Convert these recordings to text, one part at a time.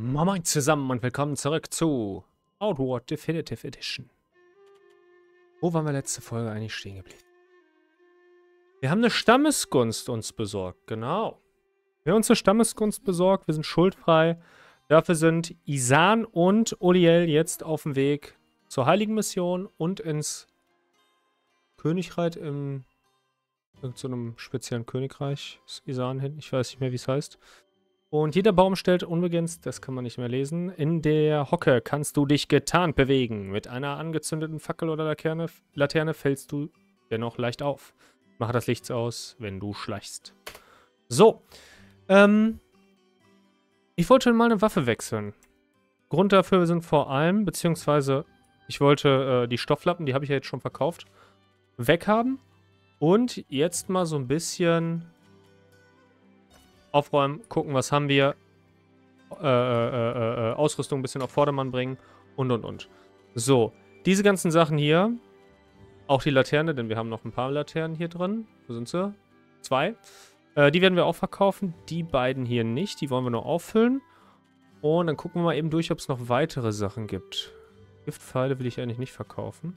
Moin zusammen und willkommen zurück zu Outward Definitive Edition. Wo waren wir letzte Folge eigentlich stehen geblieben? Wir haben eine Stammesgunst uns besorgt, genau. Wir haben uns eine Stammesgunst besorgt, wir sind schuldfrei. Dafür sind Isan und Oliel jetzt auf dem Weg zur Heiligen Mission und ins Königreich im irgendeinem so speziellen Königreich ist Isan hin. Ich weiß nicht mehr, wie es heißt. Und jeder Baum stellt unbegrenzt, das kann man nicht mehr lesen. In der Hocke kannst du dich getarnt bewegen. Mit einer angezündeten Fackel oder Laterne, Laterne fällst du dennoch leicht auf. Mache das Licht aus, wenn du schleichst. So. Ähm. Ich wollte mal eine Waffe wechseln. Grund dafür sind vor allem, beziehungsweise ich wollte äh, die Stofflappen, die habe ich ja jetzt schon verkauft, weghaben. Und jetzt mal so ein bisschen aufräumen, gucken, was haben wir, äh, äh, äh, Ausrüstung ein bisschen auf Vordermann bringen und, und, und. So, diese ganzen Sachen hier, auch die Laterne, denn wir haben noch ein paar Laternen hier drin. Wo sind sie? Zwei. Äh, die werden wir auch verkaufen. Die beiden hier nicht. Die wollen wir noch auffüllen. Und dann gucken wir mal eben durch, ob es noch weitere Sachen gibt. Giftpfeile will ich eigentlich nicht verkaufen.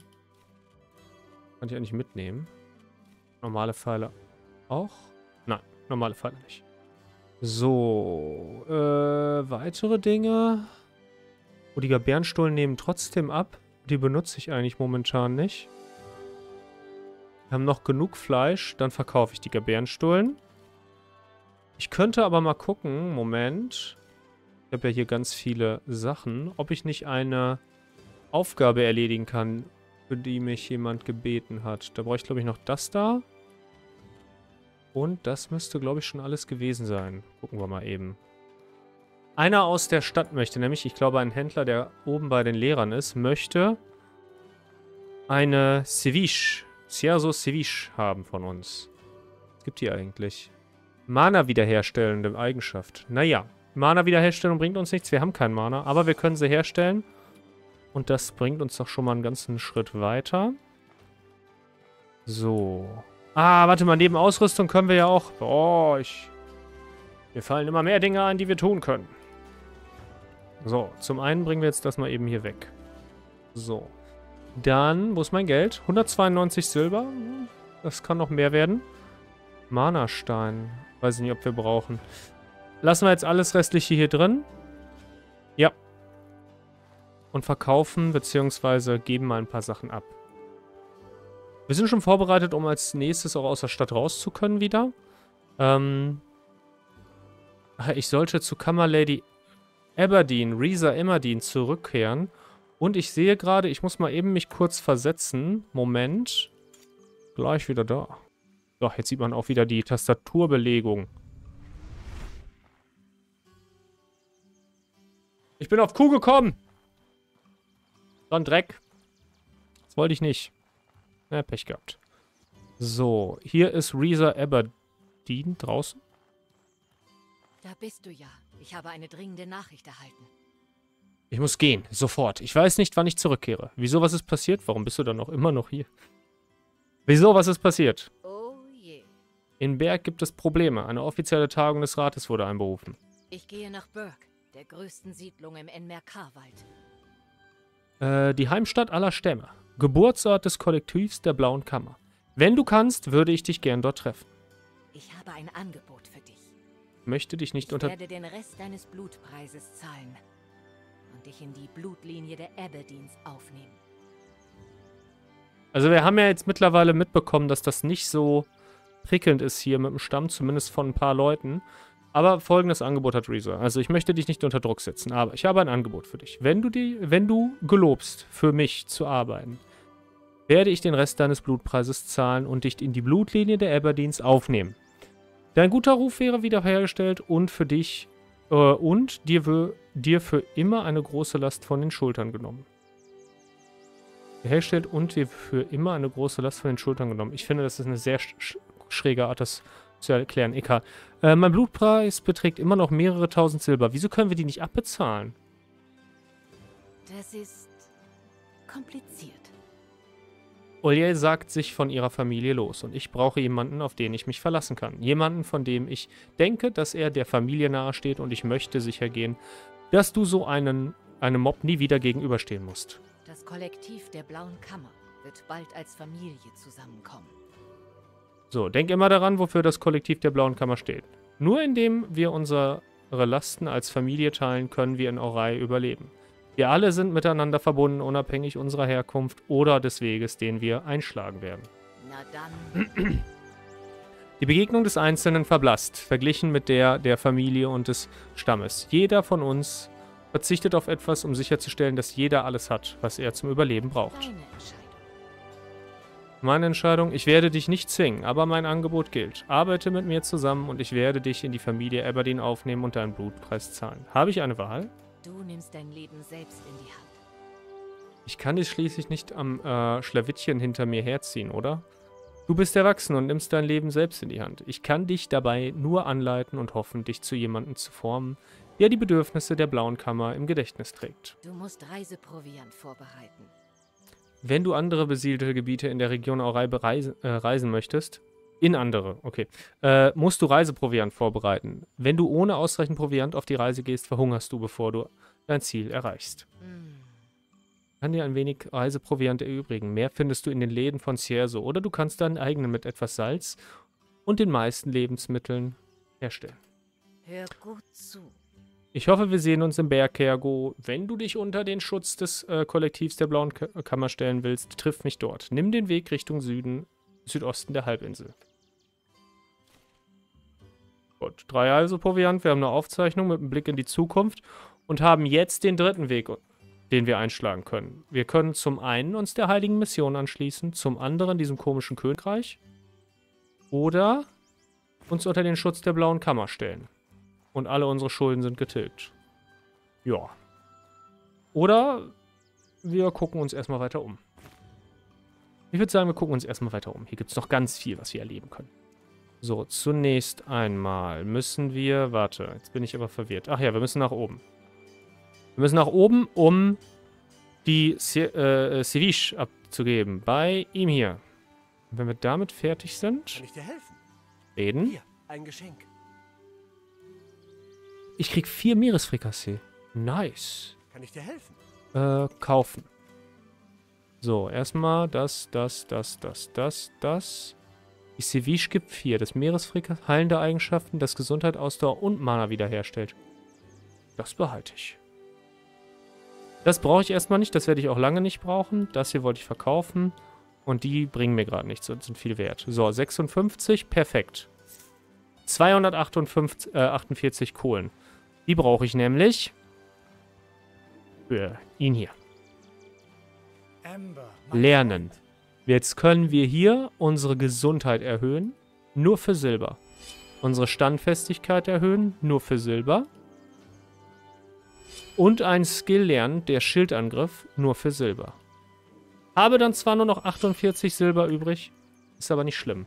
Kann ich eigentlich mitnehmen. Normale Pfeile auch? Nein, normale Pfeile nicht. So, äh, weitere Dinge. Rodiger Bärenstullen nehmen trotzdem ab. Die benutze ich eigentlich momentan nicht. Wir haben noch genug Fleisch, dann verkaufe ich die Bärenstullen. Ich könnte aber mal gucken, Moment. Ich habe ja hier ganz viele Sachen, ob ich nicht eine Aufgabe erledigen kann, für die mich jemand gebeten hat. Da brauche ich, glaube ich, noch das da. Und das müsste, glaube ich, schon alles gewesen sein. Gucken wir mal eben. Einer aus der Stadt möchte, nämlich, ich glaube, ein Händler, der oben bei den Lehrern ist, möchte eine Ceviche, Ciaso Ceviche haben von uns. Was gibt die eigentlich? Mana wiederherstellende Eigenschaft. Naja, Mana wiederherstellen bringt uns nichts. Wir haben kein Mana, aber wir können sie herstellen. Und das bringt uns doch schon mal einen ganzen Schritt weiter. So. Ah, warte mal, neben Ausrüstung können wir ja auch... Oh, ich... Mir fallen immer mehr Dinge ein, die wir tun können. So, zum einen bringen wir jetzt das mal eben hier weg. So. Dann, wo ist mein Geld? 192 Silber. Das kann noch mehr werden. Mana-Stein. Weiß ich nicht, ob wir brauchen. Lassen wir jetzt alles Restliche hier drin. Ja. Und verkaufen, beziehungsweise geben mal ein paar Sachen ab. Wir sind schon vorbereitet, um als nächstes auch aus der Stadt raus zu können wieder. Ähm, ich sollte zu Kammerlady Aberdeen, Reza Emmerdeen zurückkehren. Und ich sehe gerade, ich muss mal eben mich kurz versetzen. Moment. Gleich wieder da. Doch, jetzt sieht man auch wieder die Tastaturbelegung. Ich bin auf Kuh gekommen. So ein Dreck. Das wollte ich nicht. Ja, Pech gehabt. So, hier ist Reza Aberdeen draußen. Da bist du ja. Ich habe eine dringende Nachricht erhalten. Ich muss gehen, sofort. Ich weiß nicht, wann ich zurückkehre. Wieso, was ist passiert? Warum bist du dann noch immer noch hier? Wieso, was ist passiert? Oh je. In Berg gibt es Probleme. Eine offizielle Tagung des Rates wurde einberufen. Ich gehe nach Burke, der größten Siedlung im Enmerkar-Wald. Äh, die Heimstatt aller Stämme. Geburtsort des Kollektivs der Blauen Kammer. Wenn du kannst, würde ich dich gern dort treffen. Ich habe ein Angebot für dich. Möchte dich nicht ich unter... werde den Rest deines Blutpreises zahlen und dich in die Blutlinie der Aberdeens aufnehmen. Also wir haben ja jetzt mittlerweile mitbekommen, dass das nicht so prickelnd ist hier mit dem Stamm, zumindest von ein paar Leuten. Aber folgendes Angebot hat Rezo. Also ich möchte dich nicht unter Druck setzen, aber ich habe ein Angebot für dich. Wenn du, die, wenn du gelobst, für mich zu arbeiten, werde ich den Rest deines Blutpreises zahlen und dich in die Blutlinie der Aberdeens aufnehmen. Dein guter Ruf wäre wiederhergestellt und für dich äh, und dir, dir für immer eine große Last von den Schultern genommen. Herstellt und dir für immer eine große Last von den Schultern genommen. Ich finde, das ist eine sehr sch schräge Art, das zu erklären. Egal. Äh, mein Blutpreis beträgt immer noch mehrere tausend Silber. Wieso können wir die nicht abbezahlen? Das ist kompliziert. Oliel sagt sich von ihrer Familie los und ich brauche jemanden, auf den ich mich verlassen kann. Jemanden, von dem ich denke, dass er der Familie nahesteht und ich möchte sicher gehen, dass du so einen, einem Mob nie wieder gegenüberstehen musst. Das Kollektiv der Blauen Kammer wird bald als Familie zusammenkommen. So, denk immer daran, wofür das Kollektiv der Blauen Kammer steht. Nur indem wir unsere Lasten als Familie teilen, können wir in Orei überleben. Wir alle sind miteinander verbunden, unabhängig unserer Herkunft oder des Weges, den wir einschlagen werden. Die Begegnung des Einzelnen verblasst, verglichen mit der der Familie und des Stammes. Jeder von uns verzichtet auf etwas, um sicherzustellen, dass jeder alles hat, was er zum Überleben braucht. Meine Entscheidung, ich werde dich nicht zwingen, aber mein Angebot gilt. Arbeite mit mir zusammen und ich werde dich in die Familie Aberdeen aufnehmen und deinen Blutpreis zahlen. Habe ich eine Wahl? Du nimmst dein Leben selbst in die Hand. Ich kann dich schließlich nicht am äh, Schlawittchen hinter mir herziehen, oder? Du bist erwachsen und nimmst dein Leben selbst in die Hand. Ich kann dich dabei nur anleiten und hoffen, dich zu jemandem zu formen, der die Bedürfnisse der Blauen Kammer im Gedächtnis trägt. Du musst Reiseproviant vorbereiten. Wenn du andere besiedelte Gebiete in der Region Aurei bereisen, äh, reisen möchtest, in andere, okay, äh, musst du Reiseproviant vorbereiten. Wenn du ohne ausreichend Proviant auf die Reise gehst, verhungerst du, bevor du dein Ziel erreichst. Hm. Kann dir ein wenig Reiseproviant erübrigen. Mehr findest du in den Läden von Cierso oder du kannst deinen eigenen mit etwas Salz und den meisten Lebensmitteln herstellen. Hör gut zu. Ich hoffe, wir sehen uns im Bergkergo. Wenn du dich unter den Schutz des äh, Kollektivs der Blauen K Kammer stellen willst, triff mich dort. Nimm den Weg Richtung Süden, Südosten der Halbinsel. Gut, drei also Proviant. Wir haben eine Aufzeichnung mit einem Blick in die Zukunft und haben jetzt den dritten Weg, den wir einschlagen können. Wir können zum einen uns der heiligen Mission anschließen, zum anderen diesem komischen Königreich oder uns unter den Schutz der Blauen Kammer stellen. Und alle unsere Schulden sind getilgt. Ja. Oder wir gucken uns erstmal weiter um. Ich würde sagen, wir gucken uns erstmal weiter um. Hier gibt es noch ganz viel, was wir erleben können. So, zunächst einmal müssen wir... Warte, jetzt bin ich aber verwirrt. Ach ja, wir müssen nach oben. Wir müssen nach oben, um die äh, Ceviche abzugeben. Bei ihm hier. Und wenn wir damit fertig sind, Kann ich dir helfen? reden. Hier, ein Geschenk. Ich krieg vier Meeresfrikassee. Nice. Kann ich dir helfen? Äh, kaufen. So, erstmal das, das, das, das, das, das. Die Ceviche gibt vier. Das Meeresfrikassee, heilende Eigenschaften, das Gesundheit, Ausdauer und Mana wiederherstellt. Das behalte ich. Das brauche ich erstmal nicht. Das werde ich auch lange nicht brauchen. Das hier wollte ich verkaufen. Und die bringen mir gerade nichts und sind viel wert. So, 56. Perfekt. 248 äh, 48 Kohlen. Die brauche ich nämlich für ihn hier. Lernen. Jetzt können wir hier unsere Gesundheit erhöhen. Nur für Silber. Unsere Standfestigkeit erhöhen. Nur für Silber. Und einen Skill lernen, der Schildangriff. Nur für Silber. Habe dann zwar nur noch 48 Silber übrig. Ist aber nicht schlimm.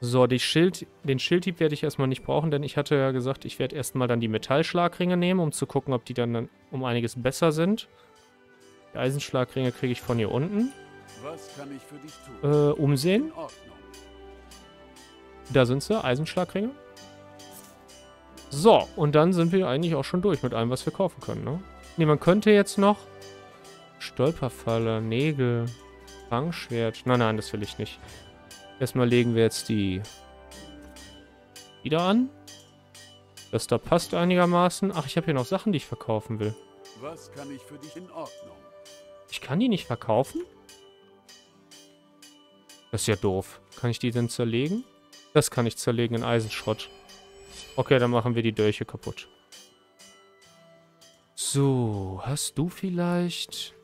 So, Schild, den Schildhieb werde ich erstmal nicht brauchen, denn ich hatte ja gesagt, ich werde erstmal dann die Metallschlagringe nehmen, um zu gucken, ob die dann um einiges besser sind. Die Eisenschlagringe kriege ich von hier unten. Was kann ich für dich Äh, tun? umsehen. In Ordnung. Da sind sie, Eisenschlagringe. So, und dann sind wir eigentlich auch schon durch mit allem, was wir kaufen können, ne? Ne, man könnte jetzt noch Stolperfalle, Nägel, Fangschwert. Nein, nein, das will ich nicht. Erstmal legen wir jetzt die wieder an. Das da passt einigermaßen. Ach, ich habe hier noch Sachen, die ich verkaufen will. Was kann ich für dich in Ordnung? Ich kann die nicht verkaufen? Das ist ja doof. Kann ich die denn zerlegen? Das kann ich zerlegen in Eisenschrott. Okay, dann machen wir die Dolche kaputt. So, hast du vielleicht,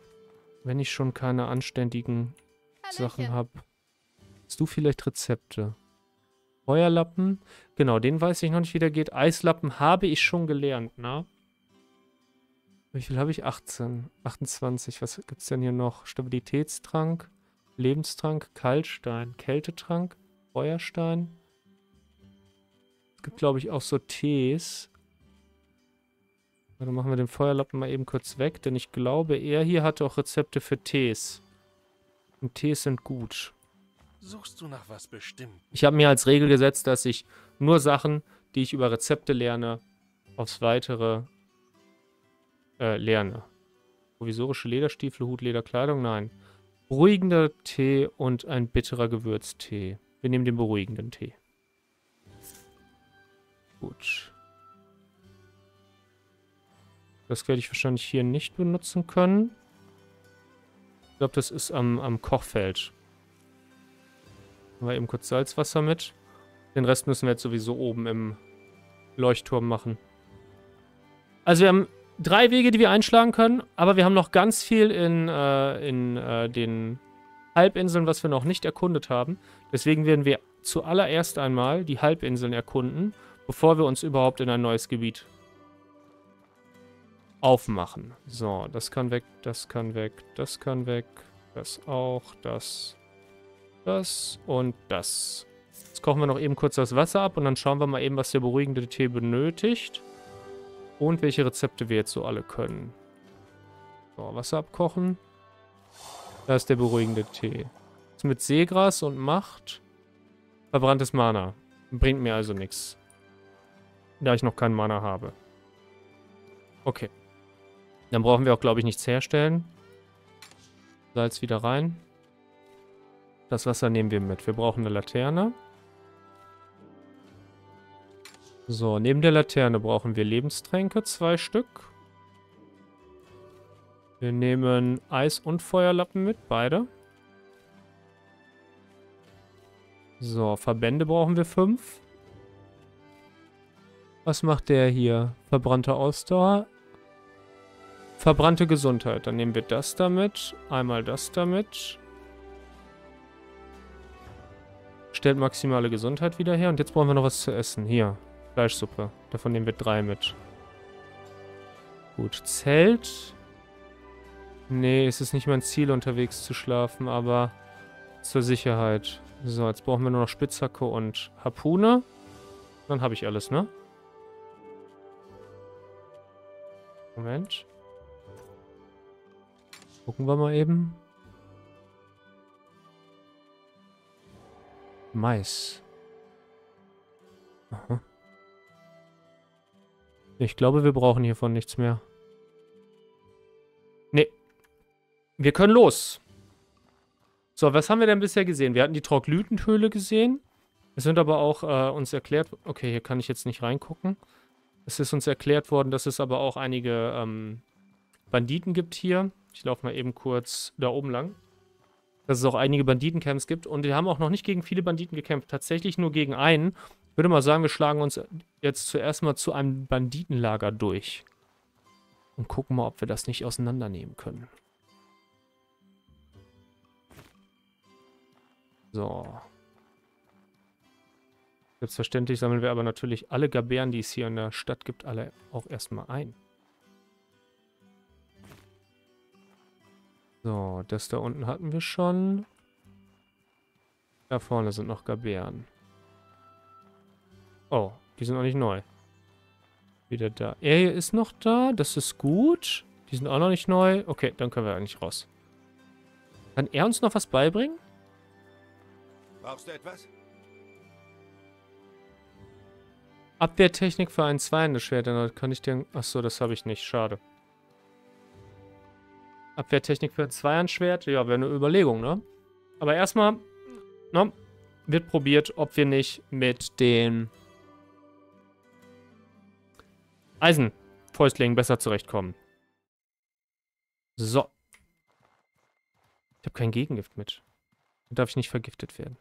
wenn ich schon keine anständigen Sachen habe, hast du vielleicht Rezepte? Feuerlappen? Genau, den weiß ich noch nicht, wie der geht. Eislappen habe ich schon gelernt, ne? Wie viel habe ich? 18. 28. Was gibt's denn hier noch? Stabilitätstrank, Lebenstrank, Kaltstein, Kältetrank, Feuerstein. Es gibt, glaube ich, auch so Tees. Dann machen wir den Feuerlappen mal eben kurz weg, denn ich glaube, er hier hat auch Rezepte für Tees. Und Tees sind gut. Suchst du nach was bestimmt? Ich habe mir als Regel gesetzt, dass ich nur Sachen, die ich über Rezepte lerne, aufs Weitere Äh, Lerne. Provisorische Lederstiefel, Hut, Lederkleidung, nein. Beruhigender Tee und ein bitterer Gewürztee. Wir nehmen den beruhigenden Tee. Gut. Das werde ich wahrscheinlich hier nicht benutzen können. Ich glaube, das ist am, am Kochfeld. Wir eben kurz Salzwasser mit. Den Rest müssen wir jetzt sowieso oben im Leuchtturm machen. Also wir haben drei Wege, die wir einschlagen können, aber wir haben noch ganz viel in, äh, in äh, den Halbinseln, was wir noch nicht erkundet haben. Deswegen werden wir zuallererst einmal die Halbinseln erkunden, bevor wir uns überhaupt in ein neues Gebiet aufmachen. So, das kann weg, das kann weg, das kann weg, das auch, das, das und das. Jetzt kochen wir noch eben kurz das Wasser ab und dann schauen wir mal eben, was der beruhigende Tee benötigt. Und welche Rezepte wir jetzt so alle können. So, Wasser abkochen. Da ist der beruhigende Tee. Ist mit Seegras und Macht. Verbranntes Mana. Bringt mir also nichts. Da ich noch keinen Mana habe. Okay. Dann brauchen wir auch, glaube ich, nichts herstellen. Salz wieder rein. Das Wasser nehmen wir mit. Wir brauchen eine Laterne. So, neben der Laterne brauchen wir Lebenstränke, zwei Stück. Wir nehmen Eis- und Feuerlappen mit, beide. So, Verbände brauchen wir fünf. Was macht der hier? Verbrannte Ausdauer. Verbrannte Gesundheit. Dann nehmen wir das damit. Einmal das damit. Stellt maximale Gesundheit wieder her. Und jetzt brauchen wir noch was zu essen. Hier. Fleischsuppe. Davon nehmen wir drei mit. Gut, Zelt. Nee, es ist nicht mein Ziel, unterwegs zu schlafen, aber zur Sicherheit. So, jetzt brauchen wir nur noch Spitzhacke und Harpune. Dann habe ich alles, ne? Moment. Gucken wir mal eben. Mais. Aha. Ich glaube, wir brauchen hiervon nichts mehr. Nee. Wir können los. So, was haben wir denn bisher gesehen? Wir hatten die Troglytenhöhle gesehen. Es sind aber auch äh, uns erklärt... Okay, hier kann ich jetzt nicht reingucken. Es ist uns erklärt worden, dass es aber auch einige ähm, Banditen gibt hier. Ich laufe mal eben kurz da oben lang. Dass es auch einige Banditencamps gibt. Und wir haben auch noch nicht gegen viele Banditen gekämpft. Tatsächlich nur gegen einen. Würde mal sagen, wir schlagen uns jetzt zuerst mal zu einem Banditenlager durch. Und gucken mal, ob wir das nicht auseinandernehmen können. So. Selbstverständlich sammeln wir aber natürlich alle Gabären, die es hier in der Stadt gibt, alle auch erstmal ein. So, das da unten hatten wir schon. Da vorne sind noch Gabären. Oh, die sind auch nicht neu. Wieder da. Er hier ist noch da. Das ist gut. Die sind auch noch nicht neu. Okay, dann können wir eigentlich raus. Kann er uns noch was beibringen? Brauchst du etwas? Abwehrtechnik für ein Zweihandeschwert. Dann kann ich den... Achso, das habe ich nicht. Schade. Abwehrtechnik für ein Zweihandschwert. Ja, wäre eine Überlegung, ne? Aber erstmal, ne, wird probiert, ob wir nicht mit den Eisenfäustlingen besser zurechtkommen. So. Ich habe kein Gegengift mit. Da darf ich nicht vergiftet werden.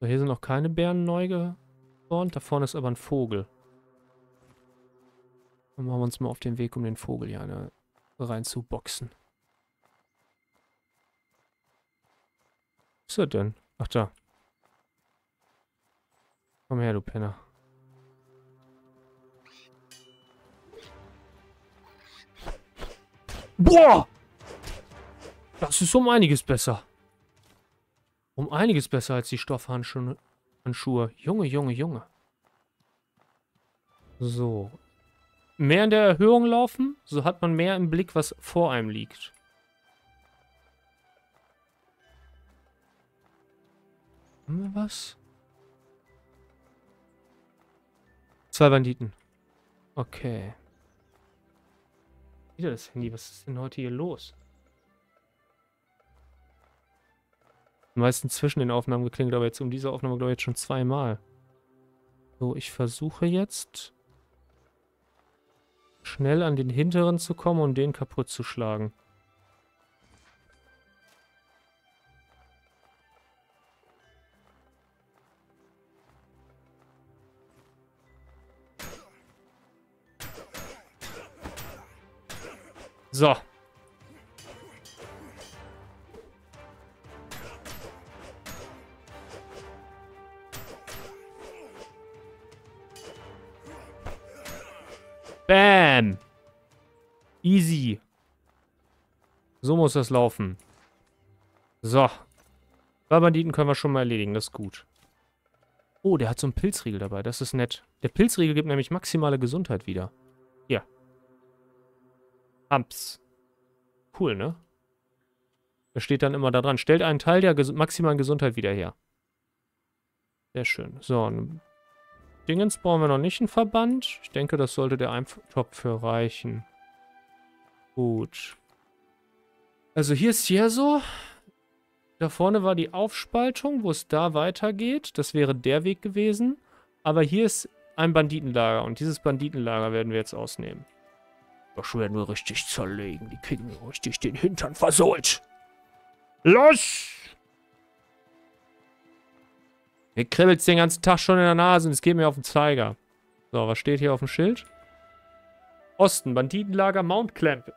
So, hier sind noch keine Bären neu gespawnt. Da vorne ist aber ein Vogel. Dann machen wir uns mal auf den Weg, um den Vogel hier eine rein zu boxen. Was ist er denn? Ach da. Komm her, du Penner. Boah! Das ist um einiges besser. Um einiges besser als die Stoffhandschuhe. Junge, Junge, Junge. So. Mehr in der Erhöhung laufen, so hat man mehr im Blick, was vor einem liegt. Haben wir was? Zwei Banditen. Okay. Wieder das Handy. Was ist denn heute hier los? Meistens zwischen den Aufnahmen geklingelt, aber jetzt um diese Aufnahme, glaube ich, jetzt schon zweimal. So, ich versuche jetzt schnell an den hinteren zu kommen und den kaputt zu schlagen. So. Bam. Easy. So muss das laufen. So. Zwei Banditen können wir schon mal erledigen, das ist gut. Oh, der hat so einen Pilzriegel dabei, das ist nett. Der Pilzriegel gibt nämlich maximale Gesundheit wieder. Amps. Cool, ne? Da steht dann immer da dran. Stellt einen Teil der ges maximalen Gesundheit wieder her. Sehr schön. So, ein Dingens brauchen wir noch nicht einen Verband. Ich denke, das sollte der Eintopf für reichen. Gut. Also hier ist hier so. Da vorne war die Aufspaltung, wo es da weitergeht. Das wäre der Weg gewesen. Aber hier ist ein Banditenlager und dieses Banditenlager werden wir jetzt ausnehmen. Das werden wir richtig zerlegen. Die kriegen mir richtig den Hintern versohlt. Los! Mir kribbelt's den ganzen Tag schon in der Nase und es geht mir auf den Zeiger. So, was steht hier auf dem Schild? Osten, Banditenlager, Mount Clamp.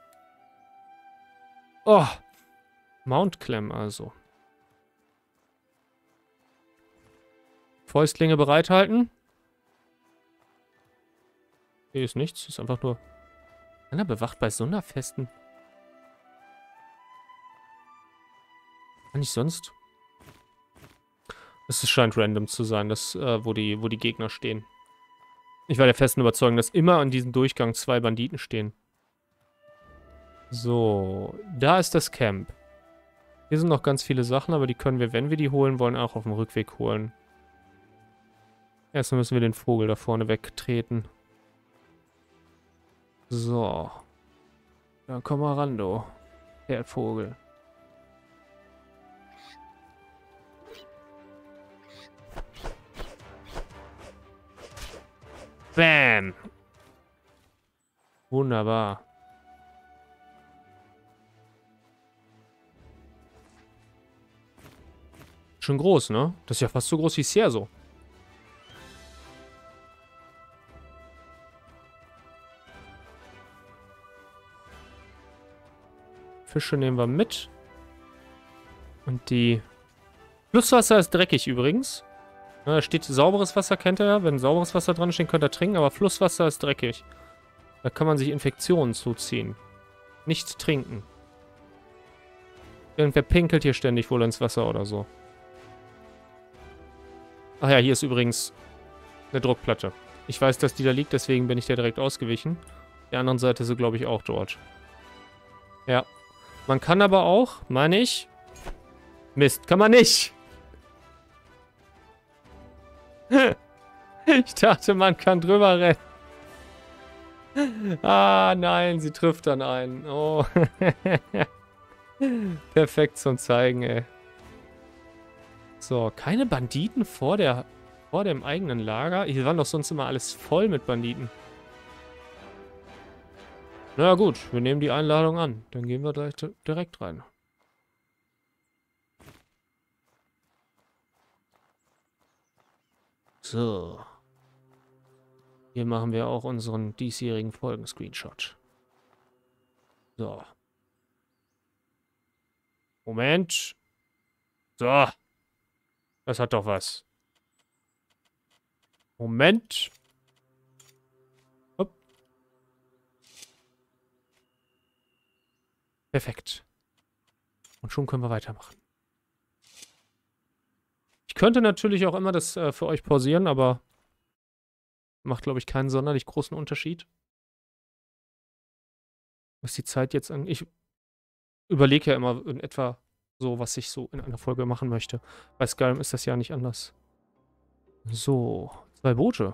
Oh. Mount Clamp also. Fäustlinge bereithalten. Hier ist nichts, ist einfach nur... Einer bewacht bei Sonderfesten. Kann ich sonst? Es scheint random zu sein, dass, äh, wo, die, wo die Gegner stehen. Ich war der festen Überzeugung, dass immer an diesem Durchgang zwei Banditen stehen. So, da ist das Camp. Hier sind noch ganz viele Sachen, aber die können wir, wenn wir die holen wollen, auch auf dem Rückweg holen. Erstmal müssen wir den Vogel da vorne wegtreten. So. Dann komm mal ran, du. Erdvogel. Bam. Wunderbar. Schon groß, ne? Das ist ja fast so groß wie Serso. Fische nehmen wir mit. Und die... Flusswasser ist dreckig übrigens. Ja, da steht sauberes Wasser, kennt ihr ja. Wenn sauberes Wasser dran steht, könnt ihr trinken. Aber Flusswasser ist dreckig. Da kann man sich Infektionen zuziehen. Nicht trinken. Irgendwer pinkelt hier ständig wohl ins Wasser oder so. Ach ja, hier ist übrigens eine Druckplatte. Ich weiß, dass die da liegt, deswegen bin ich da direkt ausgewichen. Der anderen Seite ist sie, glaube ich, auch dort. Ja. Man kann aber auch, meine ich... Mist, kann man nicht. ich dachte, man kann drüber rennen. Ah, nein, sie trifft dann einen. Oh. Perfekt zum Zeigen, ey. So, keine Banditen vor der vor dem eigenen Lager? Hier waren doch sonst immer alles voll mit Banditen. Na ja, gut, wir nehmen die Einladung an. Dann gehen wir gleich direkt rein. So. Hier machen wir auch unseren diesjährigen Folgen-Screenshot. So. Moment. So. Das hat doch was. Moment. Perfekt. Und schon können wir weitermachen. Ich könnte natürlich auch immer das äh, für euch pausieren, aber macht, glaube ich, keinen sonderlich großen Unterschied. Was die Zeit jetzt an... Ich überlege ja immer in etwa so, was ich so in einer Folge machen möchte. Bei Skyrim ist das ja nicht anders. So, zwei Boote.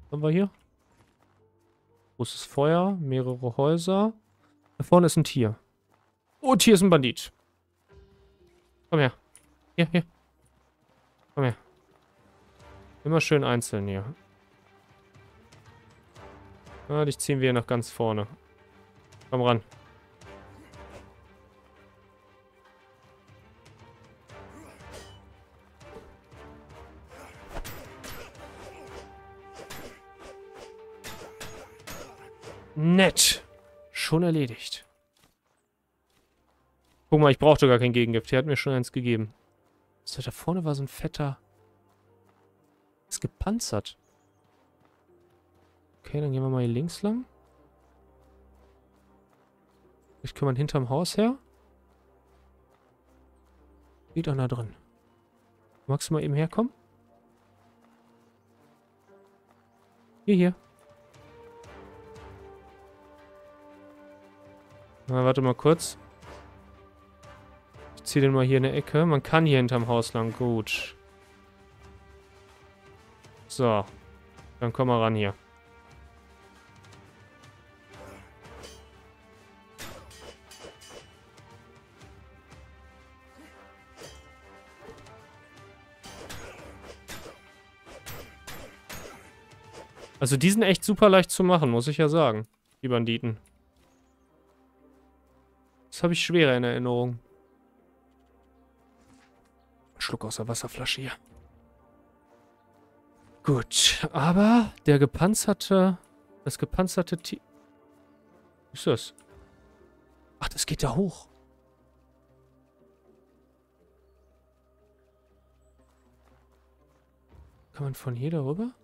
Was haben wir hier? Großes Feuer, mehrere Häuser. Da vorne ist ein Tier. Und hier ist ein Bandit. Komm her. Hier, hier. Komm her. Immer schön einzeln hier. Ah, dich ziehen wir nach ganz vorne. Komm ran. Nett. Schon erledigt. Guck mal, ich brauchte gar kein Gegengift. Der hat mir schon eins gegeben. So, da vorne war so ein fetter... Ist gepanzert. Okay, dann gehen wir mal hier links lang. Vielleicht kann man hinterm Haus her. Steht einer drin. Magst du mal eben herkommen? Hier, hier. Na, warte mal kurz. Ich ziehe den mal hier in der Ecke. Man kann hier hinterm Haus lang. Gut. So. Dann komm mal ran hier. Also die sind echt super leicht zu machen, muss ich ja sagen. Die Banditen. Habe ich schwerer in Erinnerung. Schluck aus der Wasserflasche hier. Gut, aber der gepanzerte... Das gepanzerte Tier... Was ist das? Ach, das geht da hoch. Kann man von hier darüber?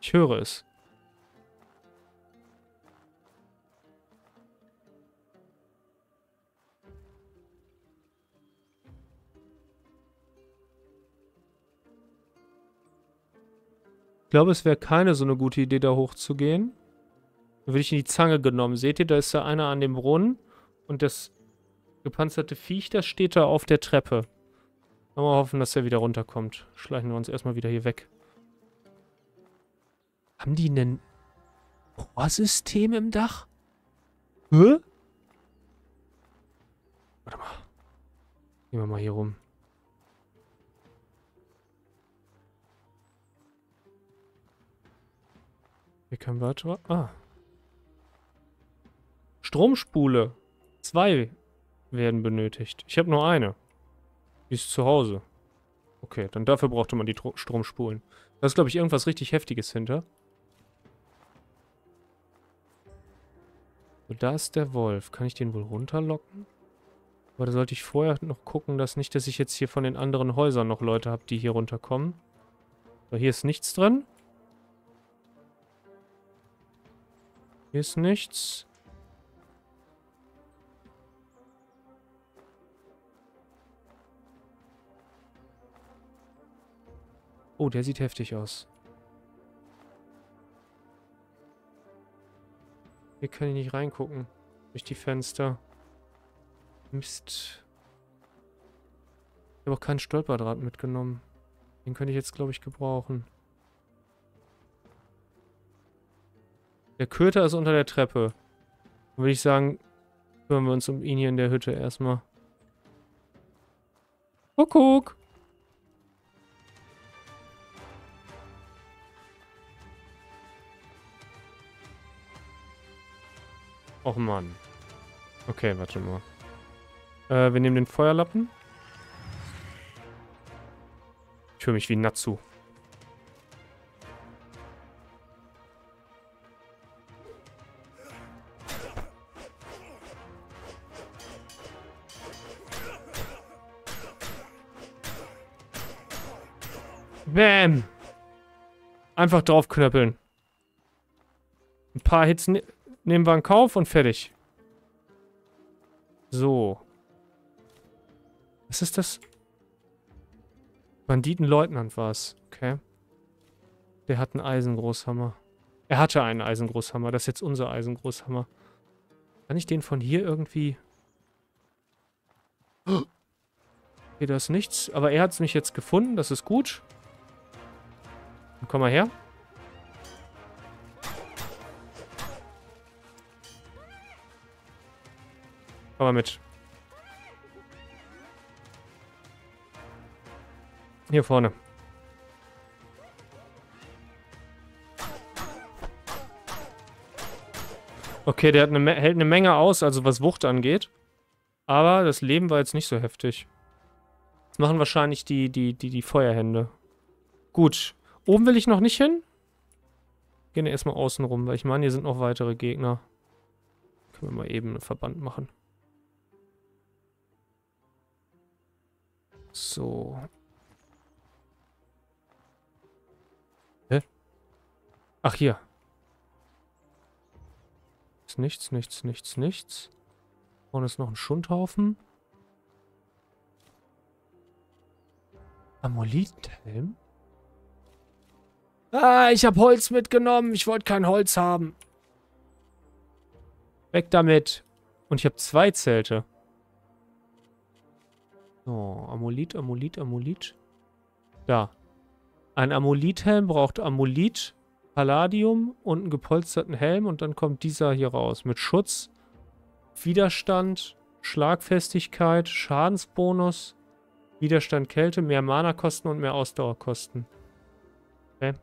Ich höre es. Ich glaube, es wäre keine so eine gute Idee, da hochzugehen. Dann würde ich in die Zange genommen. Seht ihr, da ist ja einer an dem Brunnen. Und das gepanzerte Viech, das steht da auf der Treppe. Mal hoffen, dass er wieder runterkommt. Schleichen wir uns erstmal wieder hier weg. Haben die ein Rohrsystem im Dach? Hä? Warte mal. Gehen wir mal hier rum. Hier kein weiterer. Ah. Stromspule. Zwei werden benötigt. Ich habe nur eine. Die ist zu Hause. Okay, dann dafür brauchte man die Tro Stromspulen. Da ist, glaube ich, irgendwas richtig Heftiges hinter. So, da ist der Wolf. Kann ich den wohl runterlocken? Aber da sollte ich vorher noch gucken, dass nicht, dass ich jetzt hier von den anderen Häusern noch Leute habe, die hier runterkommen. So, hier ist nichts drin. Hier ist nichts. Oh, der sieht heftig aus. Hier kann ich nicht reingucken. Durch die Fenster. Mist. Ich habe auch keinen Stolperdraht mitgenommen. Den könnte ich jetzt, glaube ich, gebrauchen. Der Köter ist unter der Treppe. Dann würde ich sagen, kümmern wir uns um ihn hier in der Hütte erstmal. Kuckuck. Och Mann. Okay, warte mal. Äh, wir nehmen den Feuerlappen. Ich höre mich wie Natsu. Bam. Einfach draufknöppeln. Ein paar Hits ne nehmen wir in Kauf und fertig. So. Was ist das? Banditenleutnant war es. Okay. Der hat einen Eisengroßhammer. Er hatte einen Eisengroßhammer. Das ist jetzt unser Eisengroßhammer. Kann ich den von hier irgendwie... Okay, da ist nichts. Aber er hat es mich jetzt gefunden. Das ist gut. Komm mal her. Komm mal mit. Hier vorne. Okay, der eine hält eine Menge aus, also was Wucht angeht. Aber das Leben war jetzt nicht so heftig. Das machen wahrscheinlich die, die, die, die Feuerhände. Gut. Oben will ich noch nicht hin. Gehen wir erstmal außen rum, weil ich meine, hier sind noch weitere Gegner. Können wir mal eben einen Verband machen. So. Hä? Ach, hier. Ist nichts, nichts, nichts, nichts. Vorne ist noch ein Schundhaufen. Amolithelm? Ah, ich habe Holz mitgenommen. Ich wollte kein Holz haben. Weg damit. Und ich habe zwei Zelte. So, Amulit, Amulit, Amulit. Da. Ein Amulithelm braucht Amulit, Palladium und einen gepolsterten Helm. Und dann kommt dieser hier raus. Mit Schutz, Widerstand, Schlagfestigkeit, Schadensbonus, Widerstand Kälte, mehr Mana-Kosten und mehr Ausdauerkosten. Okay.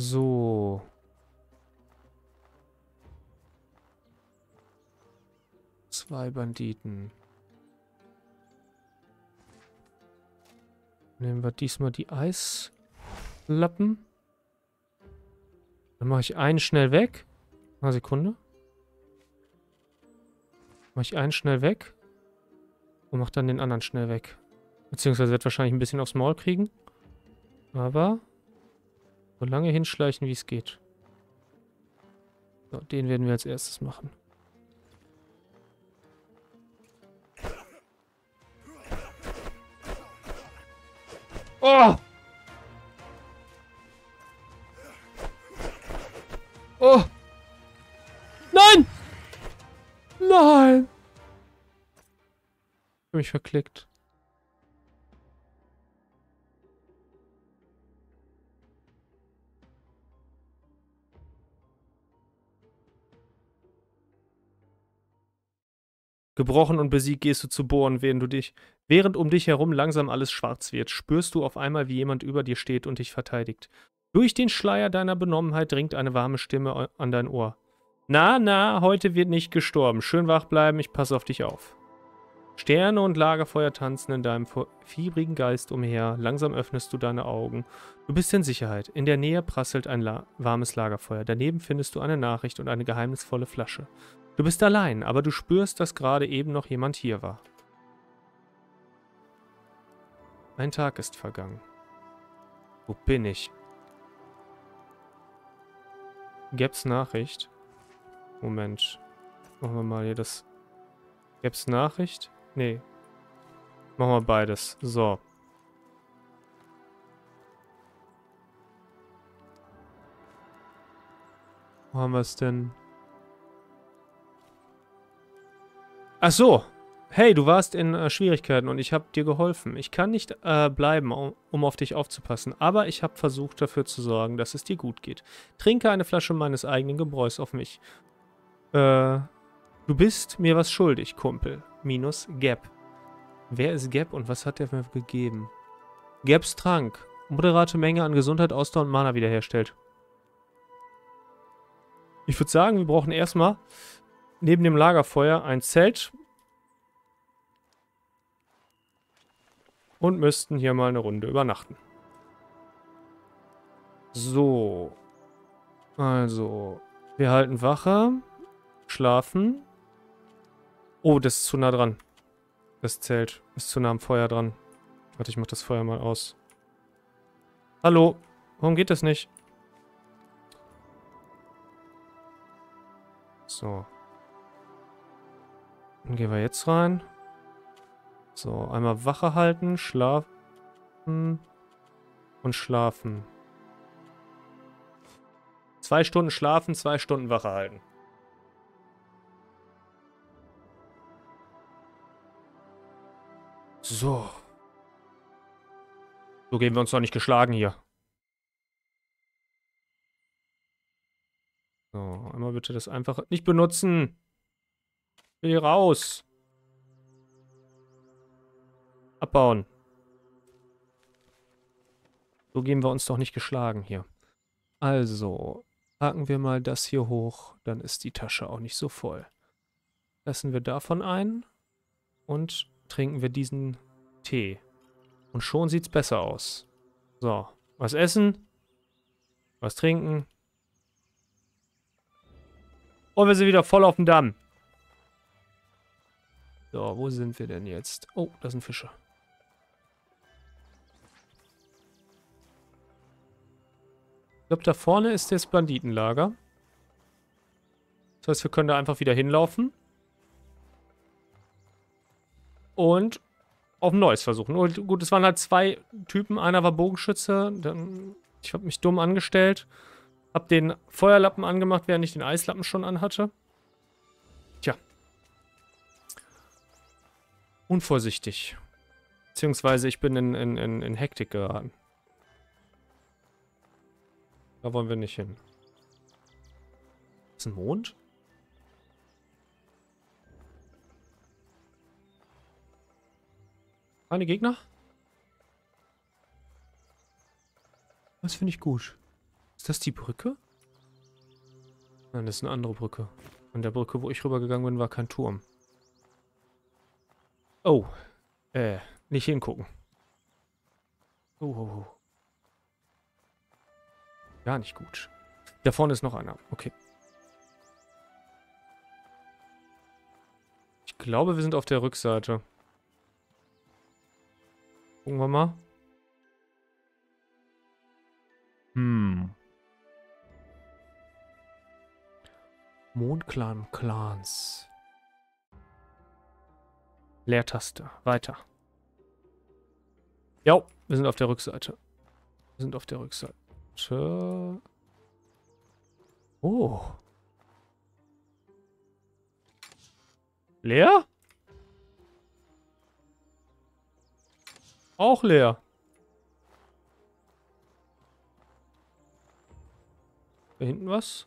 So. Zwei Banditen. Nehmen wir diesmal die Eislappen. Dann mache ich einen schnell weg. Eine Sekunde. Mache ich einen schnell weg. Und mache dann den anderen schnell weg. Beziehungsweise wird wahrscheinlich ein bisschen aufs Maul kriegen. Aber so lange hinschleichen, wie es geht. So, den werden wir als erstes machen. Oh! Oh! Nein! Nein! Ich hab mich verklickt. Gebrochen und besiegt gehst du zu bohren, während du dich, während um dich herum langsam alles schwarz wird, spürst du auf einmal, wie jemand über dir steht und dich verteidigt. Durch den Schleier deiner Benommenheit dringt eine warme Stimme an dein Ohr. Na, na, heute wird nicht gestorben. Schön wach bleiben, ich passe auf dich auf. Sterne und Lagerfeuer tanzen in deinem fiebrigen Geist umher. Langsam öffnest du deine Augen. Du bist in Sicherheit. In der Nähe prasselt ein La warmes Lagerfeuer. Daneben findest du eine Nachricht und eine geheimnisvolle Flasche. Du bist allein, aber du spürst, dass gerade eben noch jemand hier war. Ein Tag ist vergangen. Wo bin ich? Gaps Nachricht. Moment. Machen wir mal hier das. Gaps Nachricht? Nee. Machen wir beides. So. Wo haben wir es denn? Ach so. Hey, du warst in äh, Schwierigkeiten und ich habe dir geholfen. Ich kann nicht äh, bleiben, um, um, auf dich aufzupassen, aber ich habe versucht dafür zu sorgen, dass es dir gut geht. Trinke eine Flasche meines eigenen Gebräus auf mich. Äh, du bist mir was schuldig, Kumpel. Minus Gap. Wer ist Gap und was hat er mir gegeben? Gaps Trank. Moderate Menge an Gesundheit, Ausdauer und Mana wiederherstellt. Ich würde sagen, wir brauchen erstmal neben dem Lagerfeuer ein Zelt. Und müssten hier mal eine Runde übernachten. So. Also, wir halten Wache. Schlafen. Oh, das ist zu nah dran. Das Zelt ist zu nah am Feuer dran. Warte, ich mach das Feuer mal aus. Hallo? Warum geht das nicht? So. Dann gehen wir jetzt rein. So, einmal Wache halten, schlafen und schlafen. Zwei Stunden schlafen, zwei Stunden Wache halten. So. So geben wir uns doch nicht geschlagen hier. So, einmal mal bitte das einfach nicht benutzen. Will hier raus. Abbauen. So geben wir uns doch nicht geschlagen hier. Also, packen wir mal das hier hoch. Dann ist die Tasche auch nicht so voll. Lassen wir davon ein. Und trinken wir diesen Tee. Und schon sieht's besser aus. So, was essen. Was trinken. Und wir sind wieder voll auf dem Damm. So, wo sind wir denn jetzt? Oh, da sind Fische. Ich glaube, da vorne ist das Banditenlager. Das heißt, wir können da einfach wieder hinlaufen. Und auf ein neues versuchen. Und gut, es waren halt zwei Typen. Einer war Bogenschütze. Dann, ich habe mich dumm angestellt. Hab den Feuerlappen angemacht, während ich den Eislappen schon anhatte. Unvorsichtig. Beziehungsweise ich bin in, in, in, in Hektik geraten. Da wollen wir nicht hin. Ist ein Mond? Keine Gegner? Das finde ich gut. Ist das die Brücke? Nein, das ist eine andere Brücke. An der Brücke, wo ich rübergegangen bin, war kein Turm. Oh. Äh, nicht hingucken. Oh, oh, oh. Gar nicht gut. Da vorne ist noch einer. Okay. Ich glaube, wir sind auf der Rückseite. Gucken wir mal. Hm. Mondclan Clans. Leertaste. Weiter. Ja, wir sind auf der Rückseite. Wir sind auf der Rückseite. Oh. Leer? Auch leer. Da hinten was?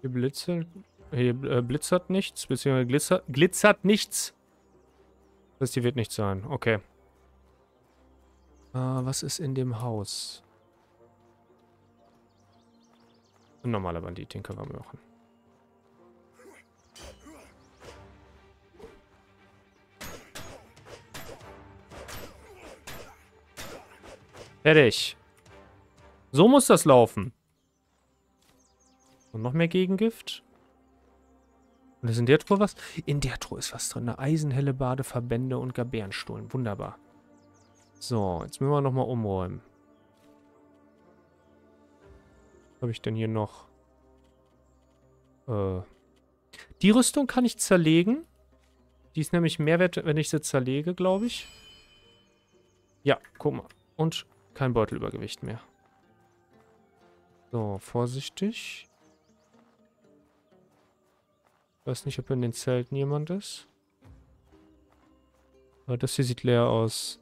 Hier blitzert, hier äh, blitzert nichts, beziehungsweise glitzer, glitzert nichts. Das hier wird nichts sein. Okay. Äh, was ist in dem Haus? Ein normaler Bandit, den können wir machen. Fertig. So muss das laufen. Und noch mehr Gegengift. Und ist in der Truhe was? In der Truhe ist was drin. Eine eisenhelle Bade, Verbände und Gabärenstohlen. Wunderbar. So, jetzt müssen wir nochmal umräumen. Was habe ich denn hier noch? Äh, die Rüstung kann ich zerlegen. Die ist nämlich mehr wert, wenn ich sie zerlege, glaube ich. Ja, guck mal. Und kein Beutelübergewicht mehr. So, vorsichtig. Weiß nicht, ob in den Zelten jemand ist. Aber das hier sieht leer aus.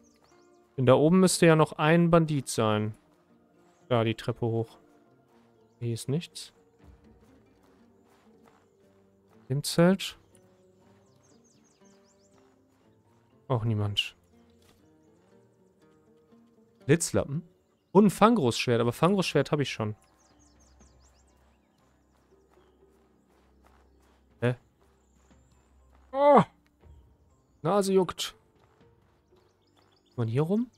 Denn da oben müsste ja noch ein Bandit sein. Da, die Treppe hoch. Hier ist nichts. Im Zelt. Auch niemand. Blitzlappen? Und ein Fangroßschwert, aber Fangroßschwert habe ich schon. Oh. Nase juckt. Man hier rum?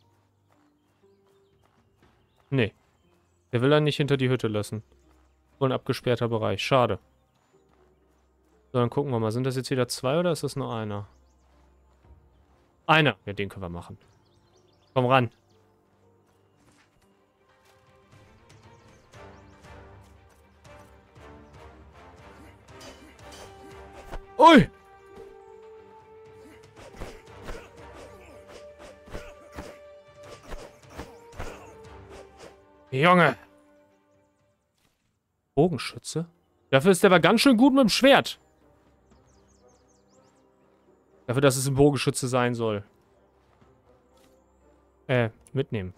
Nee. Der will einen nicht hinter die Hütte lassen. Wohl ein abgesperrter Bereich. Schade. So, dann gucken wir mal. Sind das jetzt wieder zwei oder ist das nur einer? Einer. Ja, den können wir machen. Komm ran. Ui! Junge. Bogenschütze? Dafür ist der aber ganz schön gut mit dem Schwert. Dafür, dass es ein Bogenschütze sein soll. Äh, mitnehmen.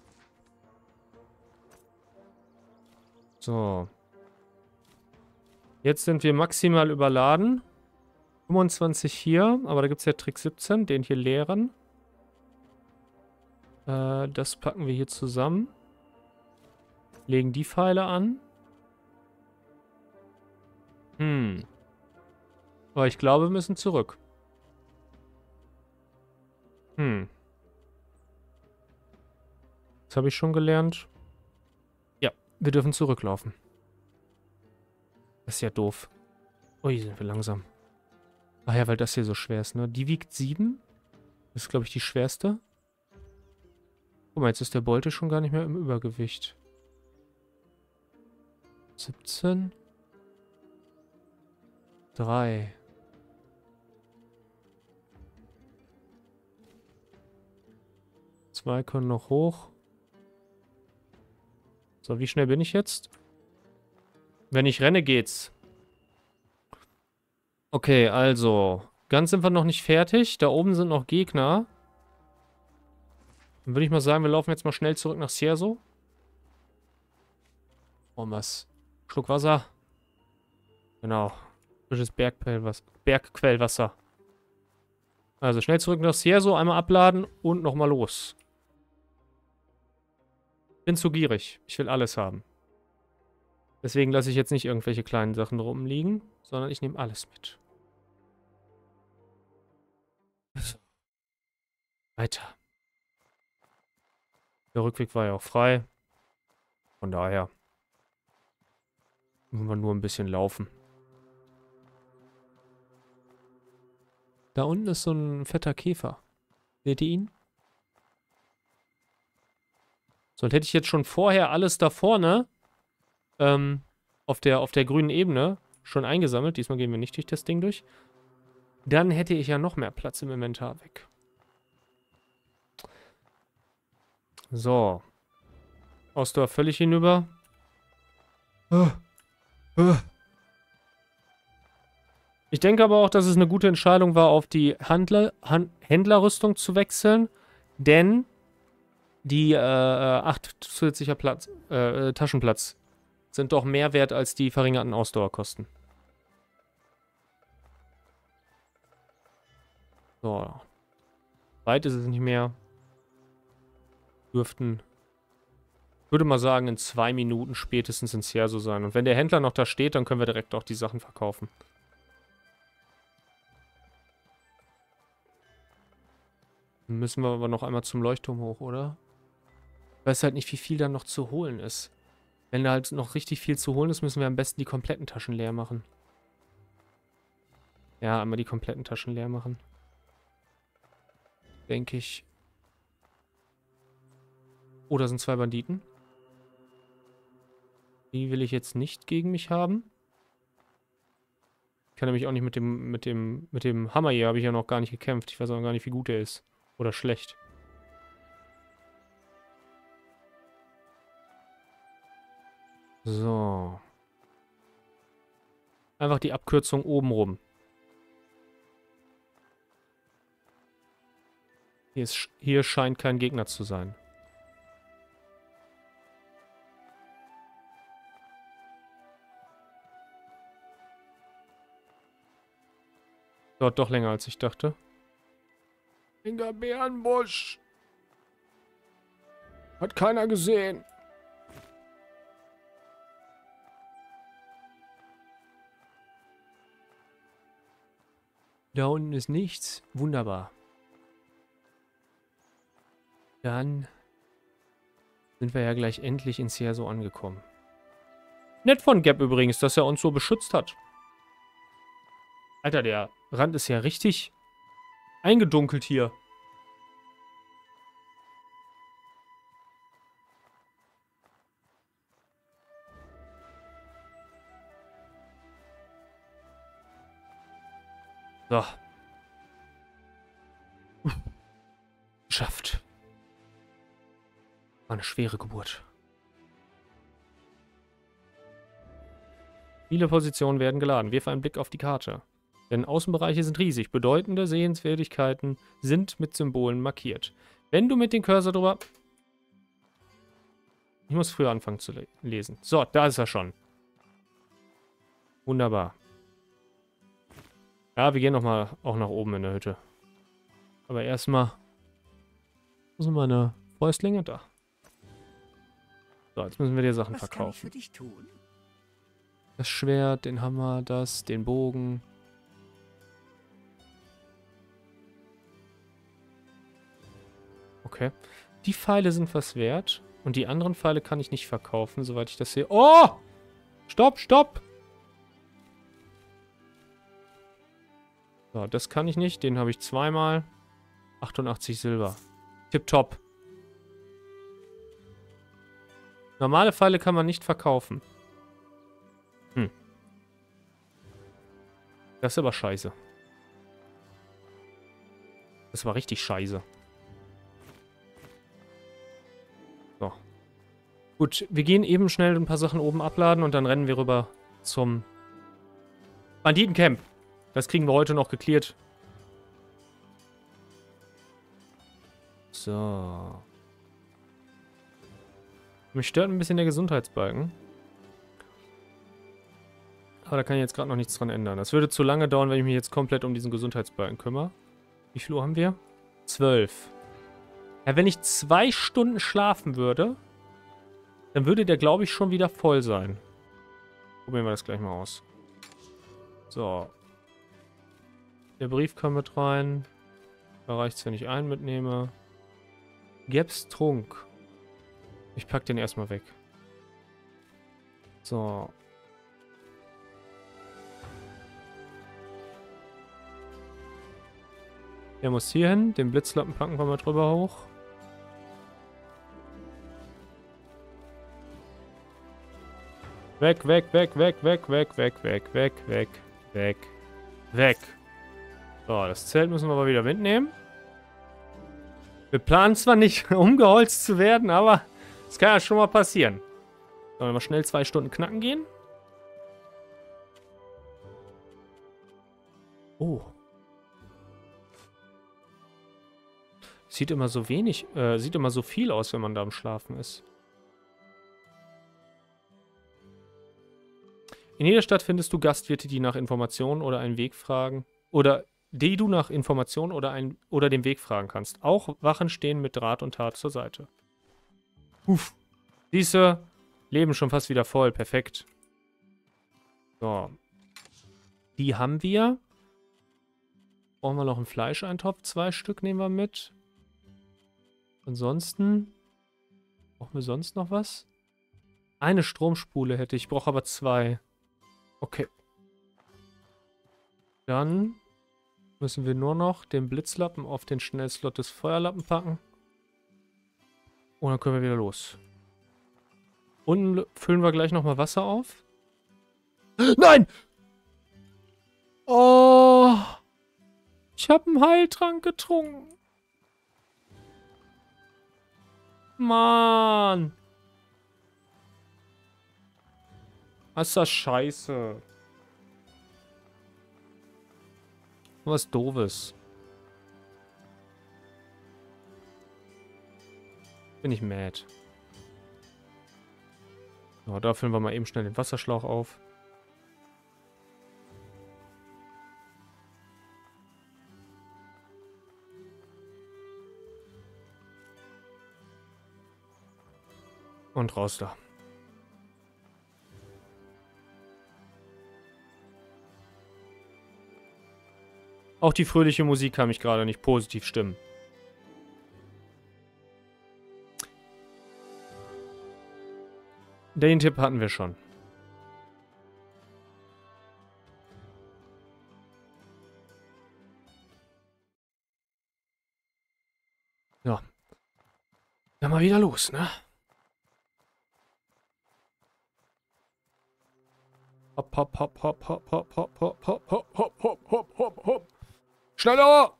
So. Jetzt sind wir maximal überladen. 25 hier, aber da gibt es ja Trick 17, den hier leeren. Äh, das packen wir hier zusammen. Legen die Pfeile an. Hm. Aber ich glaube, wir müssen zurück. Hm. Das habe ich schon gelernt. Ja, wir dürfen zurücklaufen. Das ist ja doof. Ui, sind wir langsam. Ach ja, weil das hier so schwer ist, ne? Die wiegt 7. Das ist, glaube ich, die schwerste. Guck mal, jetzt ist der Bolte schon gar nicht mehr im Übergewicht. 17. 3. Zwei können noch hoch. So, wie schnell bin ich jetzt? Wenn ich renne, geht's. Okay, also. Ganz sind wir noch nicht fertig. Da oben sind noch Gegner. Dann würde ich mal sagen, wir laufen jetzt mal schnell zurück nach Sierso. Oh, was? Schluck Wasser. Genau. Frisches Bergquellwasser. Also schnell zurück nach Sierso, einmal abladen und nochmal los. Bin zu gierig. Ich will alles haben. Deswegen lasse ich jetzt nicht irgendwelche kleinen Sachen rumliegen, sondern ich nehme alles mit. Weiter. Der Rückweg war ja auch frei. Von daher müssen wir nur ein bisschen laufen. Da unten ist so ein fetter Käfer. Seht ihr ihn? So, und hätte ich jetzt schon vorher alles da vorne ähm, auf, der, auf der grünen Ebene schon eingesammelt, diesmal gehen wir nicht durch das Ding durch, dann hätte ich ja noch mehr Platz im Inventar weg. So. Ausdauer völlig hinüber. Ich denke aber auch, dass es eine gute Entscheidung war, auf die Handler, Hand, Händlerrüstung zu wechseln, denn die äh, 8 äh, zusätzlicher Platz, äh, äh, Taschenplatz sind doch mehr wert als die verringerten Ausdauerkosten. So. Weit ist es nicht mehr. Dürften, würde mal sagen, in zwei Minuten spätestens ins Jahr so sein. Und wenn der Händler noch da steht, dann können wir direkt auch die Sachen verkaufen. Müssen wir aber noch einmal zum Leuchtturm hoch, oder? Ich weiß halt nicht, wie viel da noch zu holen ist. Wenn da halt noch richtig viel zu holen ist, müssen wir am besten die kompletten Taschen leer machen. Ja, einmal die kompletten Taschen leer machen. Denke ich. Oh, da sind zwei Banditen. Die will ich jetzt nicht gegen mich haben. Ich kann nämlich auch nicht mit dem, mit dem, mit dem Hammer hier, habe ich ja noch gar nicht gekämpft. Ich weiß auch gar nicht, wie gut er ist. Oder schlecht. So. Einfach die Abkürzung oben rum. Hier, hier scheint kein Gegner zu sein. Dauert doch länger, als ich dachte. Inga Bärenbusch. Hat keiner gesehen. Da unten ist nichts. Wunderbar. Dann sind wir ja gleich endlich in Cierso angekommen. Nett von Gap übrigens, dass er uns so beschützt hat. Alter, der Rand ist ja richtig eingedunkelt hier. So. Geschafft. War eine schwere Geburt. Viele Positionen werden geladen. Wirf einen Blick auf die Karte. Denn Außenbereiche sind riesig. Bedeutende Sehenswürdigkeiten sind mit Symbolen markiert. Wenn du mit dem Cursor drüber... Ich muss früher anfangen zu le lesen. So, da ist er schon. Wunderbar. Ja, wir gehen nochmal auch nach oben in der Hütte. Aber erstmal... Wo sind meine Fäustlinge? Da. So, jetzt müssen wir die Sachen Was verkaufen. Das Schwert, den Hammer, das, den Bogen. Okay. Die Pfeile sind was wert. Und die anderen Pfeile kann ich nicht verkaufen, soweit ich das sehe. Oh! Stopp, stopp! So, das kann ich nicht. Den habe ich zweimal. 88 Silber. Tipptopp. Normale Pfeile kann man nicht verkaufen. Hm. Das ist aber scheiße. Das war richtig scheiße. Gut, wir gehen eben schnell ein paar Sachen oben abladen und dann rennen wir rüber zum Banditencamp. Das kriegen wir heute noch geklärt. So. Mich stört ein bisschen der Gesundheitsbalken. Aber da kann ich jetzt gerade noch nichts dran ändern. Das würde zu lange dauern, wenn ich mich jetzt komplett um diesen Gesundheitsbalken kümmere. Wie viel Uhr haben wir? Zwölf. Ja, wenn ich zwei Stunden schlafen würde, dann würde der, glaube ich, schon wieder voll sein. Probieren wir das gleich mal aus. So. Der Brief kommt mit rein. Da reicht es, wenn ich einen mitnehme. Gebs Trunk. Ich pack den erstmal weg. So. Der muss hier hin. Den Blitzlappen packen wir mal drüber hoch. Weg, weg, weg, weg, weg, weg, weg, weg, weg, weg, weg, weg. So, das Zelt müssen wir aber wieder mitnehmen. Wir planen zwar nicht, umgeholzt zu werden, aber es kann ja schon mal passieren. Sollen wir mal schnell zwei Stunden knacken gehen? Oh. Sieht immer so wenig, äh, sieht immer so viel aus, wenn man da am Schlafen ist. In jeder Stadt findest du Gastwirte, die nach Informationen oder einen Weg fragen. Oder die du nach Informationen oder, ein, oder dem Weg fragen kannst. Auch Wachen stehen mit Draht und Tat zur Seite. Uff. Diese Leben schon fast wieder voll. Perfekt. So. Die haben wir. Brauchen wir noch einen Fleischeintopf. Zwei Stück nehmen wir mit. Ansonsten. Brauchen wir sonst noch was? Eine Stromspule hätte ich. Ich brauche aber zwei. Okay. Dann müssen wir nur noch den Blitzlappen auf den Schnellslot des Feuerlappen packen. Und dann können wir wieder los. Unten füllen wir gleich nochmal Wasser auf. Nein! Oh! Ich habe einen Heiltrank getrunken. Mann! Was ist das scheiße? Was doofes. Bin ich mad. So, da füllen wir mal eben schnell den Wasserschlauch auf. Und raus da. Auch die fröhliche Musik kann mich gerade nicht positiv stimmen. Den Tipp hatten wir schon. Ja. Dann mal wieder los, ne? Hopp, hopp, hopp, hopp, hopp, hopp, hopp, hopp, hopp, hopp, hopp, hopp, hopp. Schneller!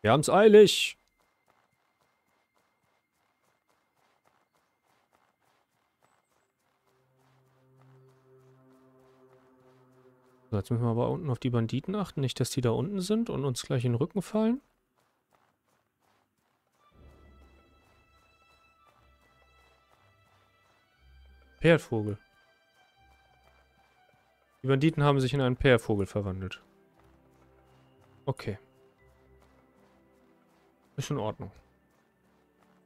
Wir haben es eilig. So, jetzt müssen wir aber unten auf die Banditen achten. Nicht, dass die da unten sind und uns gleich in den Rücken fallen. Pferdvogel. Die Banditen haben sich in einen Pärvogel verwandelt. Okay. Ist in Ordnung.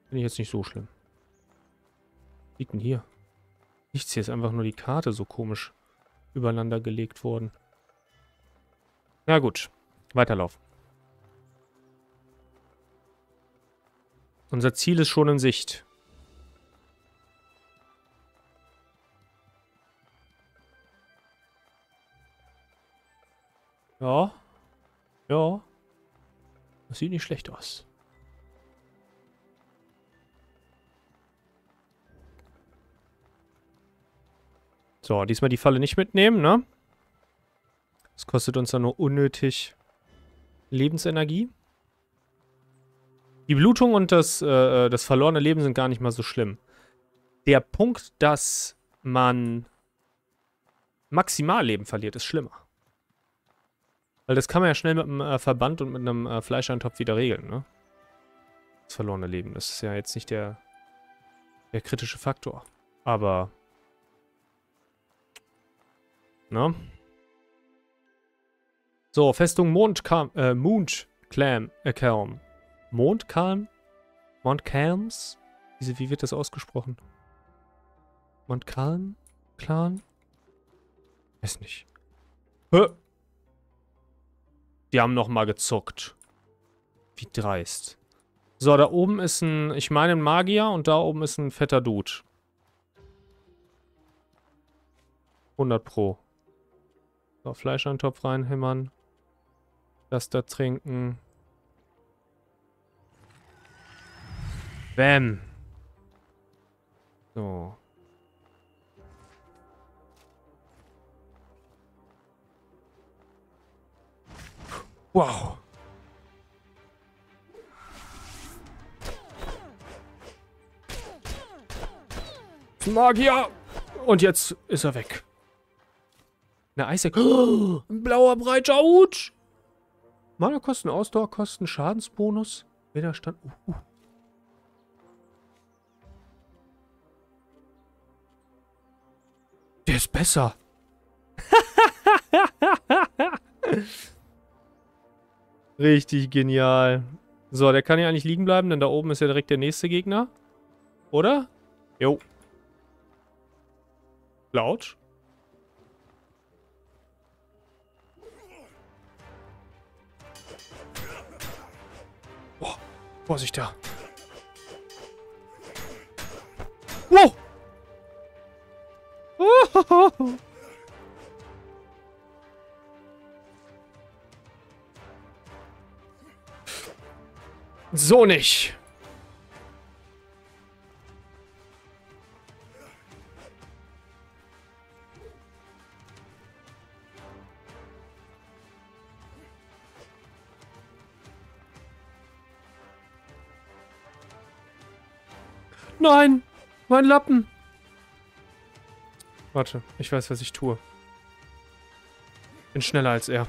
Finde ich jetzt nicht so schlimm. Was liegt denn hier? Nichts, hier ist einfach nur die Karte so komisch übereinander gelegt worden. Na gut, weiterlaufen. Unser Ziel ist schon in Sicht. Ja. Ja. Das sieht nicht schlecht aus. So, diesmal die Falle nicht mitnehmen, ne? Das kostet uns dann nur unnötig Lebensenergie. Die Blutung und das, äh, das verlorene Leben sind gar nicht mal so schlimm. Der Punkt, dass man Maximalleben verliert, ist schlimmer. Weil das kann man ja schnell mit einem äh, Verband und mit einem äh, Fleischeintopf wieder regeln, ne? Das verlorene Leben. Das ist ja jetzt nicht der, der kritische Faktor. Aber. Ne? So, Festung Mondkam, äh, Mondclam, äh, Calm. Mondkalm? Montcalms? Wie, wie wird das ausgesprochen? Montcalm? Clan? Weiß nicht. Hä? Die haben nochmal gezuckt. Wie dreist. So, da oben ist ein, ich meine ein Magier und da oben ist ein fetter Dude. 100 pro. So, Fleisch in den Topf reinhämmern. Das da trinken. Bäm. So. Wow. Magier! Und jetzt ist er weg. Eine Eisecke. Oh, ein blauer breiter Hut. Mana-Kosten, Ausdauerkosten, Schadensbonus, Widerstand. Uh, uh. Der ist besser. Richtig genial. So, der kann ja eigentlich liegen bleiben, denn da oben ist ja direkt der nächste Gegner. Oder? Jo. Laut. Boah, Vorsicht da. Wow! Oh! So nicht. Nein, mein Lappen. Warte, ich weiß, was ich tue. Bin schneller als er.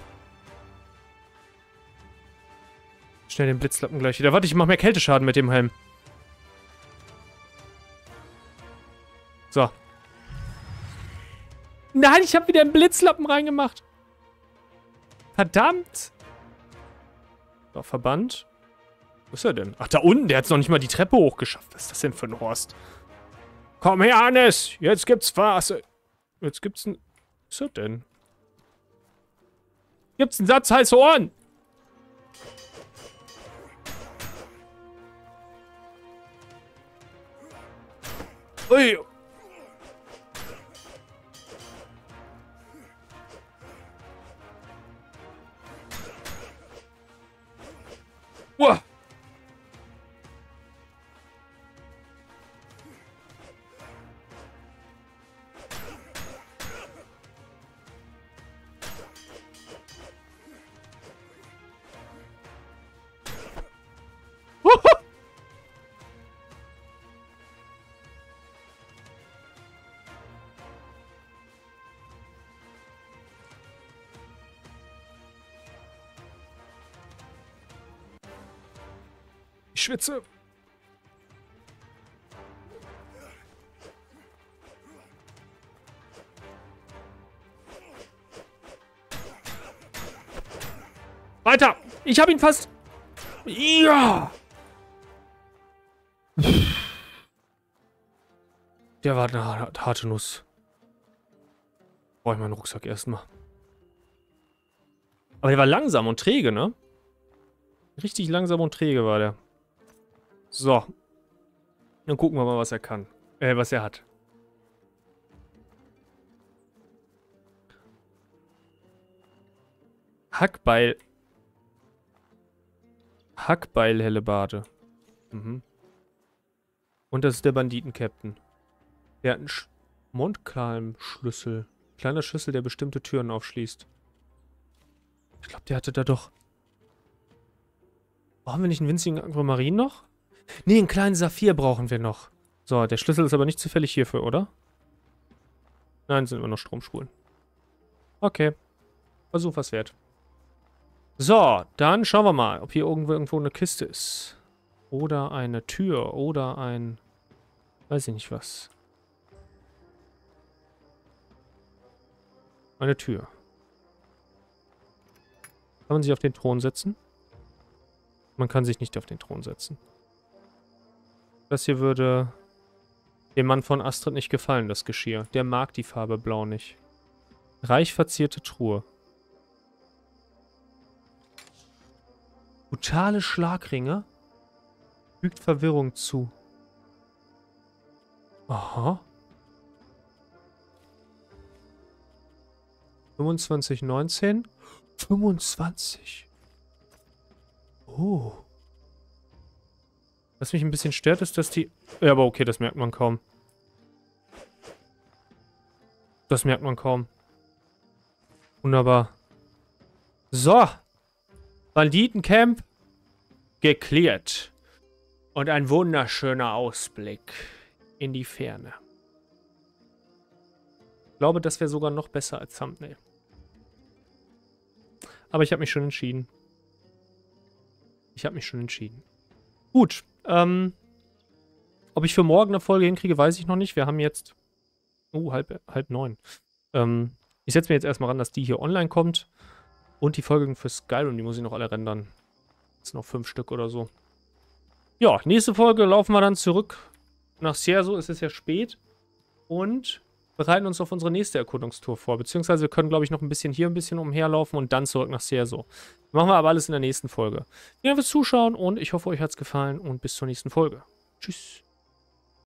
Schnell den Blitzlappen gleich wieder. Warte, ich mach mehr Kälteschaden mit dem Helm. So. Nein, ich habe wieder einen Blitzlappen reingemacht. Verdammt. So, Verband. Wo ist er denn? Ach, da unten. Der hat noch nicht mal die Treppe hochgeschafft. Was ist das denn für ein Horst? Komm her, Hannes. Jetzt gibt's was. Jetzt gibt's ein... Was ist er denn? Gibt's einen Satz heiße Ohren? Ui. Uah. Ich schwitze. Weiter! Ich habe ihn fast... Ja! Der war eine harte Nuss. Brauche ich meinen Rucksack erstmal. Aber der war langsam und träge, ne? Richtig langsam und träge war der. So. Dann gucken wir mal, was er kann. Äh, was er hat. Hackbeil. Hackbeil-Hellebade. Mhm. Und das ist der Banditen-Captain. Der hat einen Sch Mondkalm-Schlüssel. Kleiner Schlüssel, der bestimmte Türen aufschließt. Ich glaube, der hatte da doch... Brauchen wir nicht einen winzigen Aquamarin noch? Nee, einen kleinen Saphir brauchen wir noch. So, der Schlüssel ist aber nicht zufällig hierfür, oder? Nein, sind immer noch Stromspulen. Okay. Versuch was wert. So, dann schauen wir mal, ob hier irgendwo, irgendwo eine Kiste ist. Oder eine Tür. Oder ein... Weiß ich nicht was. Eine Tür. Kann man sich auf den Thron setzen? Man kann sich nicht auf den Thron setzen. Das hier würde dem Mann von Astrid nicht gefallen, das Geschirr. Der mag die Farbe Blau nicht. Reich verzierte Truhe. Brutale Schlagringe? Fügt Verwirrung zu. Aha. 25, 19. 25. Oh. Was mich ein bisschen stört, ist, dass die... Ja, aber okay, das merkt man kaum. Das merkt man kaum. Wunderbar. So. Banditencamp geklärt. Und ein wunderschöner Ausblick in die Ferne. Ich glaube, das wäre sogar noch besser als Thumbnail. Aber ich habe mich schon entschieden. Ich habe mich schon entschieden. Gut. Ähm, ob ich für morgen eine Folge hinkriege, weiß ich noch nicht. Wir haben jetzt... Oh, halb, halb neun. Ähm, ich setze mir jetzt erstmal ran, dass die hier online kommt. Und die Folgen für Skyrim, die muss ich noch alle rendern. Sind noch fünf Stück oder so. Ja, nächste Folge laufen wir dann zurück nach Sierso. Es ist ja spät. Und bereiten uns auf unsere nächste Erkundungstour vor. Beziehungsweise wir können, glaube ich, noch ein bisschen hier ein bisschen umherlaufen und dann zurück nach Serso. Machen wir aber alles in der nächsten Folge. Vielen Dank fürs Zuschauen und ich hoffe, euch hat es gefallen und bis zur nächsten Folge. Tschüss.